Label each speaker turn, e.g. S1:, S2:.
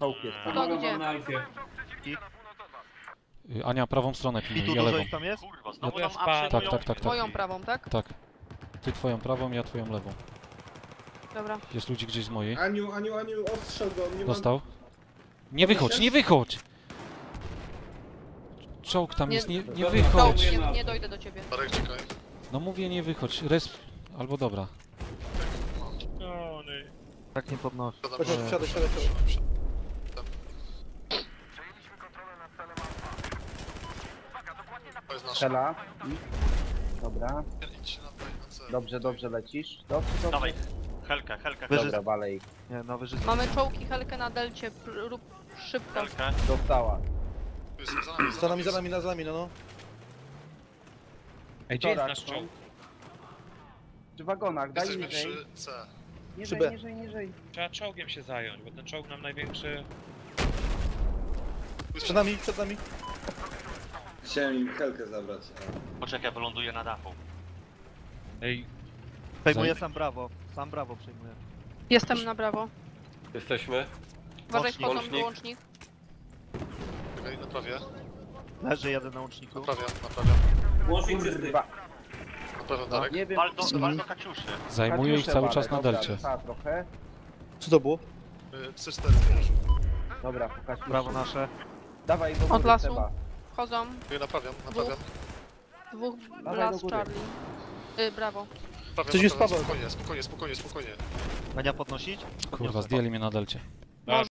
S1: Czołg jest tam.
S2: To
S3: Pomagam
S2: gdzie?
S3: wam na Alfie.
S4: Y, Ania, prawą stronę
S5: I
S4: pilnuj, ja
S5: dużo
S4: lewą.
S5: ich tam jest?
S6: Kurwa, znowu
S7: Ja spadłem.
S4: Tak, tak, tak, tak.
S2: Moją prawą, tak?
S4: Tak. Ty twoją prawą, ja twoją lewą.
S2: Dobra.
S4: Jest ludzi gdzieś z mojej.
S8: Aniu, Aniu, Aniu, ostrzał go, nie mam...
S4: Dostał? Nie wychodź, nie wychodź! Czołg tam
S2: Nie-
S4: jest, nie, nie
S3: Dobra,
S4: wychodź!
S2: nie, nie dojdę do ciebie.
S9: Marek, czekaj.
S4: No mówię nie wychodź, resp... Albo dobra.
S7: No.
S5: Tak nie podnoszę.
S9: Siadam,
S1: Chodź,
S9: siadam,
S1: siadaj, siadaj, siadaj.
S9: To jest.
S1: Strzela. Dobra,
S9: Idźcie na B, na C.
S1: dobrze, dobrze lecisz. Dobrze, dobrze.
S6: Dawaj. Helkę, helkę,
S5: Wyży-
S1: Dobra, walej.
S5: Nie, na wyżycie.
S2: Mamy czołg i helkę na delcie. pr- Rób szybko.
S6: helkę.
S1: Dostała.
S9: Tu jest za nami,
S5: Za nami, za nami, na za nami, no no.
S7: Ej, gdzie jest
S1: Torak,
S7: nasz
S1: no.
S7: czołg?
S1: Przy wagonach, daj
S9: Jesteśmy
S1: niżej.
S9: przy C.
S1: Niżej,
S5: B.
S1: niżej, niżej.
S7: Trzeba czołgiem się zająć, bo ten czołg nam największy...
S9: Tu jest
S5: Przed nami, przed nami.
S8: Chciałem im helkę zabrać.
S6: Poczekaj, wyląduję na dachu.
S7: Ej,
S5: Przejmuję sam brawo. Sam brawo przejmuję.
S2: Jestem na brawo.
S10: Jesteśmy.
S2: Uważaj,
S5: Łącznik.
S2: wchodzą
S10: Łącznik.
S2: wyłącznik.
S9: Czekaj, naprawię.
S5: Leży jeden na łączniku.
S9: Naprawiam, naprawiam.
S3: Łącznik czysty.
S1: Kurwa,
S9: Naprawiam, Darek.
S1: nie wiem.
S6: Waldo, waldo Kaciuszy.
S4: Zajmuję ich
S1: Katiusze
S4: cały czas na
S1: dobra,
S4: delcie.
S1: trwa trochę.
S5: Co to było?
S9: Y, C4 wiesz.
S1: Dobra, pokaż mi.
S5: Brawo nasze.
S1: Dawaj do góry,
S2: Od lasu.
S1: Seba.
S2: Wchodzą.
S9: Ja naprawiam, naprawiam.
S2: Dwóch
S1: do
S2: las
S1: góry.
S2: Charlie. Y, brawo.
S9: naprawiam
S5: Coś
S9: naprawiam. Spokojnie, spokojnie, spokojnie, spokojnie.
S5: Ania podnosić?
S4: Kurwa, zdjęli mnie na delcie.